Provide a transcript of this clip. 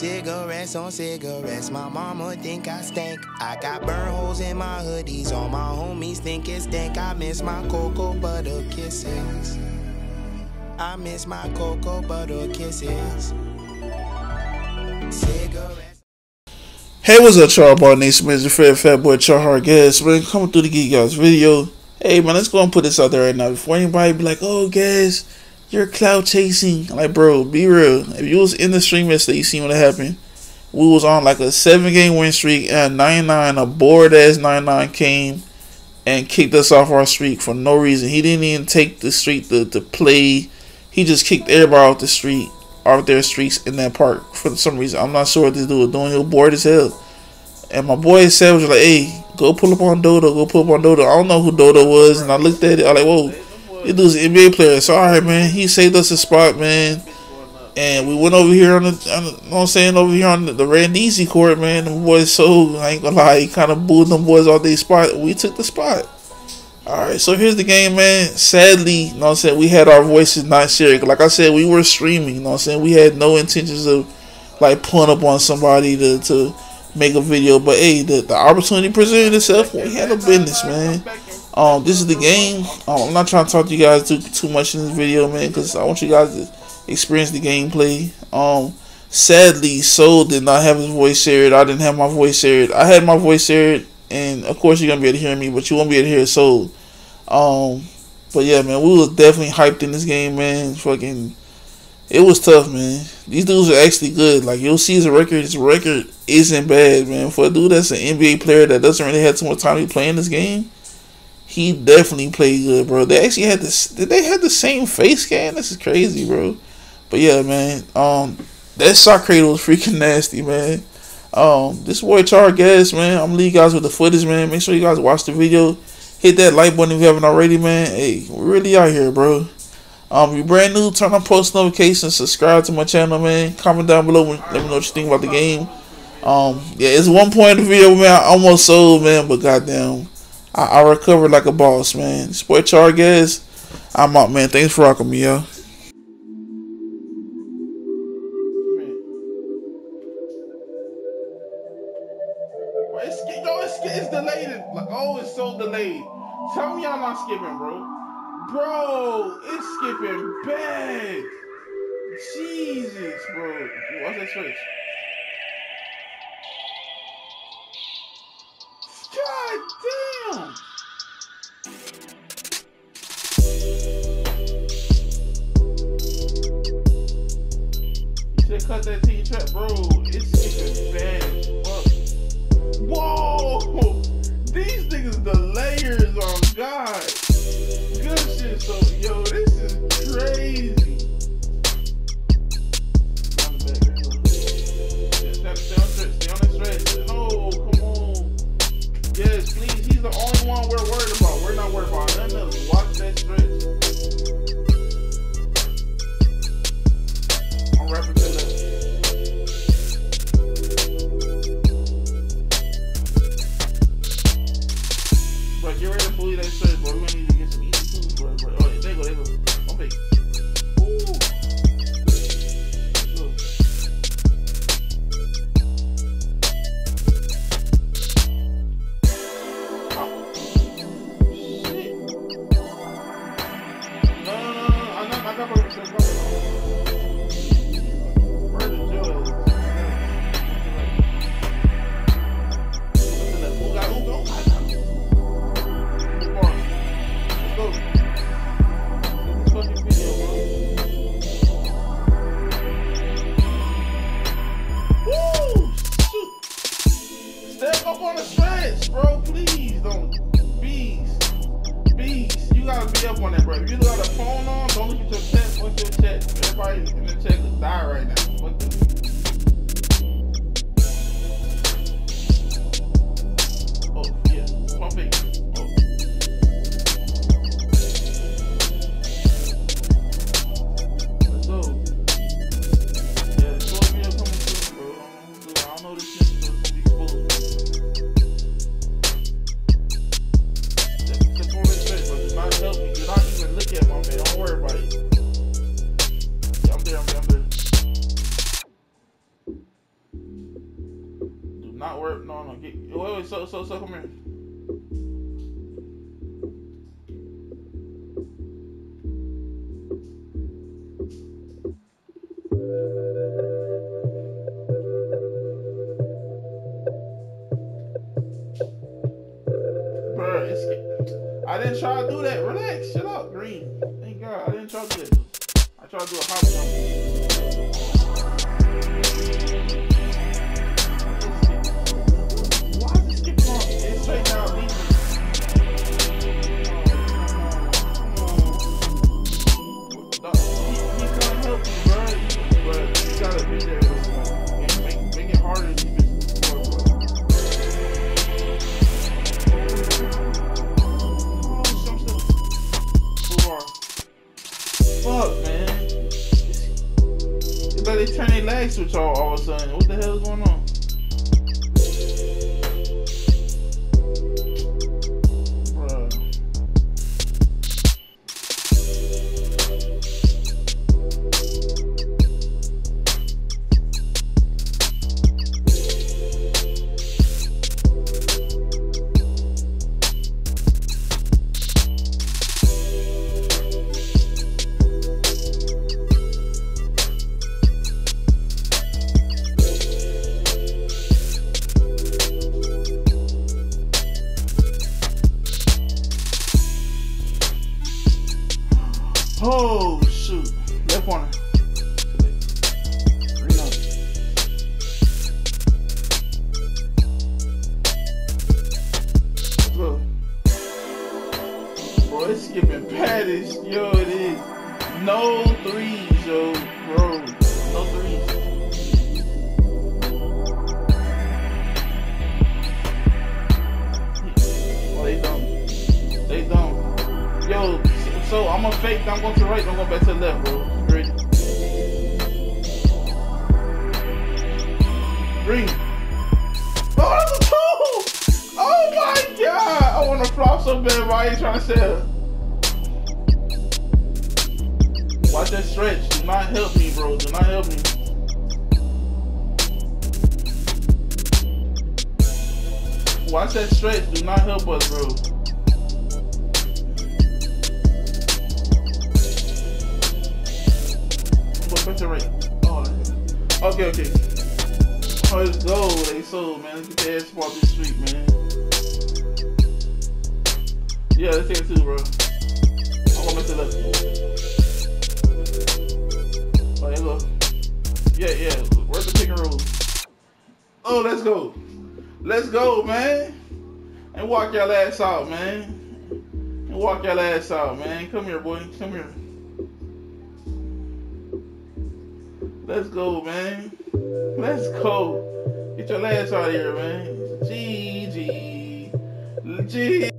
Cigarettes on cigarettes, my mama think I stink. I got burn holes in my hoodies, all my homies think it stink. I miss my cocoa butter kisses. I miss my cocoa butter kisses. Cigarettes. Hey, what's up, Char Bar Nation? Man, your favorite fat boy, Char Hard Gas. Man, coming through the Geek Guys video. Hey, man, let's go and put this out there right now. Before anybody be like, oh, Gas, you're cloud chasing. Like, bro, be real. If you was in the stream yesterday, you seen what happened. We was on like a seven game win streak and 99, a bored ass 99 came and kicked us off our streak for no reason. He didn't even take the streak to, to play. He just kicked everybody off the street, off their streaks in that park for some reason. I'm not sure what this dude was doing. He was bored as hell. And my boy said was like, hey, go pull up on Dodo, go pull up on Dodo. I don't know who Dodo was, and I looked at it, I was like, whoa, this dude's an NBA player. So alright man, he saved us a spot, man. And we went over here on the, on the you know I'm saying, over here on the, the Randisi court, man. The boys so I ain't gonna lie, he kinda booed them boys all day spot. We took the spot. Alright, so here's the game, man. Sadly, you know what I'm saying, we had our voices not shared. Like I said, we were streaming, you know what I'm saying? We had no intentions of like pulling up on somebody to, to make a video. But hey, the, the opportunity presented itself. We had a business, man. Um, this is the game. Um, I'm not trying to talk to you guys too too much in this video, man, because I want you guys to experience the gameplay. Um, sadly, Soul did not have his voice shared. I didn't have my voice shared. I had my voice shared, and of course you're gonna be able to hear me, but you won't be able to hear Soul. Um, but yeah, man, we was definitely hyped in this game, man. Fucking, it was tough, man. These dudes are actually good. Like you'll see his record. His record isn't bad, man. For a dude that's an NBA player that doesn't really have too much time to be playing this game, he definitely played good, bro. They actually had this. Did they have the same face scan? This is crazy, bro. But yeah, man. Um, that shot cradle was freaking nasty, man. Um, this boy Char Gas, man. I'm leave you guys with the footage, man. Make sure you guys watch the video. Hit that like button if you haven't already, man. Hey, we're really out here, bro. Um, if you're brand new, turn on post notifications, subscribe to my channel, man. Comment down below, let me know what you think about the game. Um, yeah, it's one point of the video, man. I almost sold, man, but goddamn, I, I recovered like a boss, man. This boy I'm out, man. Thanks for rocking me, yo. Yo, it's, it's delayed. Oh, it's so delayed. Tell me y'all not skipping, bro. Bro, it's skipping bad. Jesus, bro. Watch that switch. Cut that T trap, bro. It's skipping bad as fuck. Whoa! These niggas the layers on God. Good shit, so yo, this don't. Beast. Beast. You gotta be up on that, bro. If you got a phone on, don't look at your chat. Fuck your chat. Everybody in the chat could die right now. Not work. No, no. Get, wait, wait. So, so, so, come here. Bro, I didn't try to do that. Relax. Shut up, Green. Thank God. I didn't try to do that. I tried to do a hop jump. Turn their leg switch all, all of a sudden. What the hell is going on? Oh shoot. Left corner. Look. Bro, it's skipping patties. Yo, it is. No threes, yo, bro. No threes. Oh, they don't. They don't. Yo, so I'm gonna fake. I'm going to right. I'm going back to left, bro. Ready? Green. Oh, that's a two! Oh my god! I want to flop so bad, but I ain't trying to sell. Watch that stretch. Do not help me, bro. Do not help me. Watch that stretch. Do not help us, bro. Picture? Oh, okay, okay. Let's go. They sold, man. Let's get the ass off the street, man. Yeah, let's take it too, bro. I'm gonna mess it up. Oh, you go. Yeah, yeah. Where's the pick and roll? Oh, let's go. Let's go, man. And walk y'all ass out, man. And walk y'all ass out, man. Come here, boy. Come here. Let's go, man. Let's go. Get your ass out of here, man. GG. G.